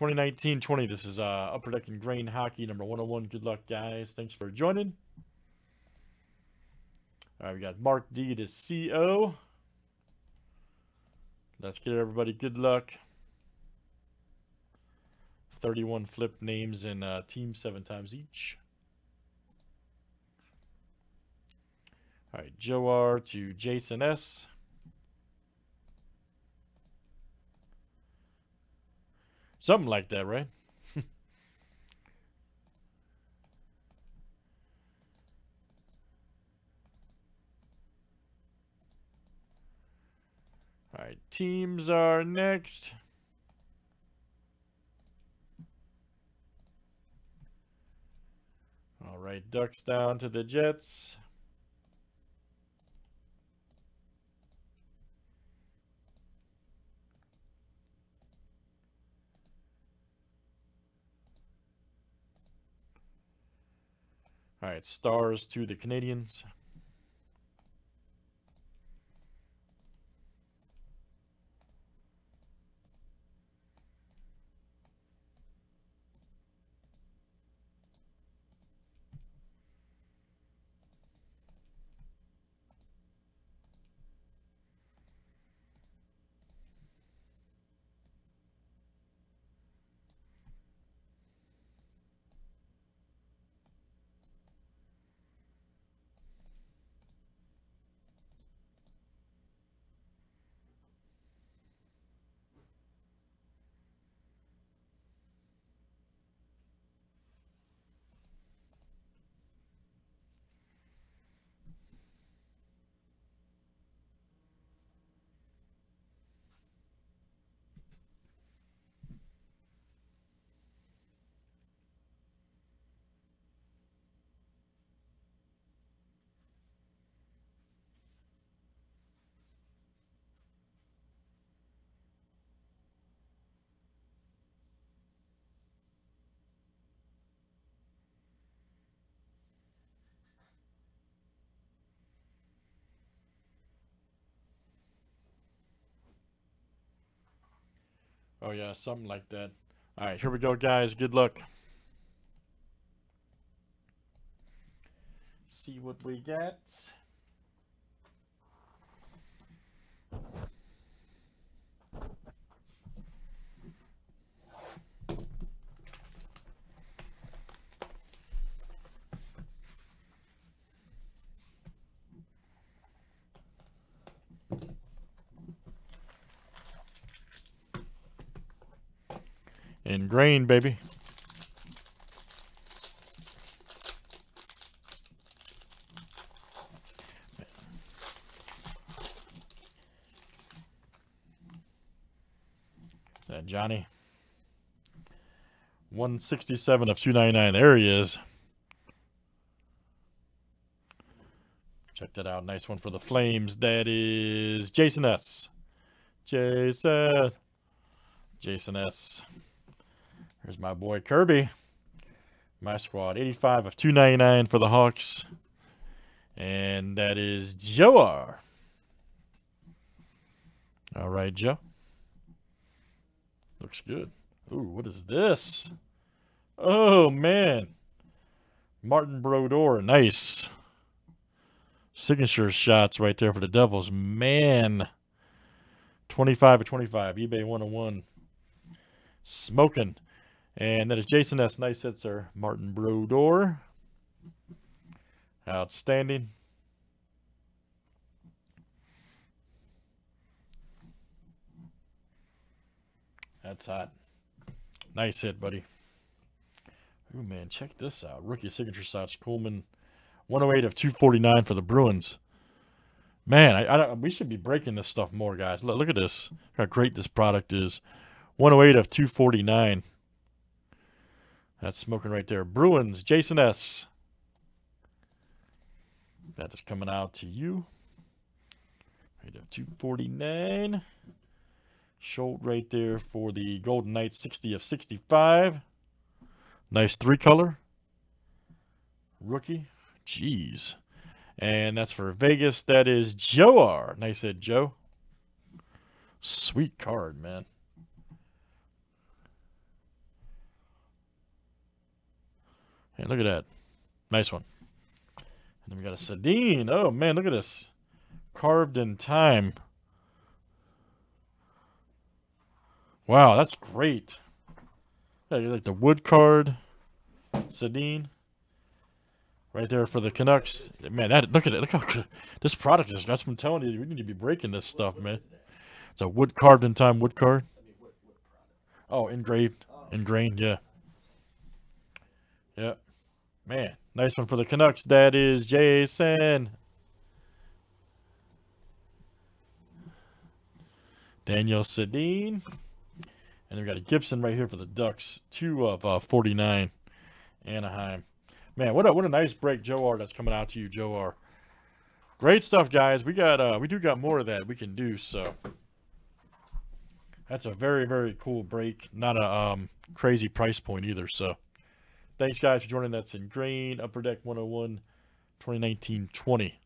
2019-20. This is uh, Upper Deck Engrained Hockey number 101. Good luck, guys. Thanks for joining. All right, we got Mark D to CO. Let's get everybody good luck. 31 flip names and uh, team seven times each. All right, Joe R to Jason S. Something like that, right? All right, teams are next. All right, Ducks down to the Jets. All right, Stars to the Canadiens. Oh yeah, something like that. All right, here we go, guys. Good luck. See what we get. In grain, baby. That Johnny? 167 of 299. There he is. Check that out. Nice one for the Flames. That is Jason S. Jason. Jason S. Here's my boy Kirby. My squad. 85 of 299 for the Hawks. And that is Joe R. All right, Joe. Looks good. Ooh, what is this? Oh, man. Martin Brodeur. Nice. Signature shots right there for the Devils. Man. 25 of 25. eBay 101. Smoking. And that is Jason S. Nice hit, sir. Martin Brodeur. Outstanding. That's hot. Nice hit, buddy. Oh, man, check this out. Rookie signature shots. Kuhlman, 108 of 249 for the Bruins. Man, I, I, we should be breaking this stuff more, guys. Look, look at this. How great this product is. 108 of 249. That's smoking right there. Bruins, Jason S. That is coming out to you. Right at 249. Schultz right there for the Golden Knights, 60 of 65. Nice three color. Rookie. Jeez. And that's for Vegas. That is Joe R. Nice hit, Joe. Sweet card, man. Hey, look at that. Nice one. And then we got a Sedin. Oh, man, look at this. Carved in time. Wow, that's great. Yeah, you like the wood card. Sedin. Right there for the Canucks. Man, that look at it. Look how this product is. That's what I'm telling you. We need to be breaking this stuff, man. It's a wood carved in time wood card. Oh, engraved. Ingrained, yeah. Man, nice one for the Canucks. That is Jason. Daniel Sedin. And we've got a Gibson right here for the Ducks. Two of uh, 49. Anaheim. Man, what a what a nice break, Joe R. That's coming out to you, Joe R. Great stuff, guys. We got uh we do got more of that we can do, so that's a very, very cool break. Not a um crazy price point either. So thanks guys for joining. That's in green, upper deck 101 2019 20.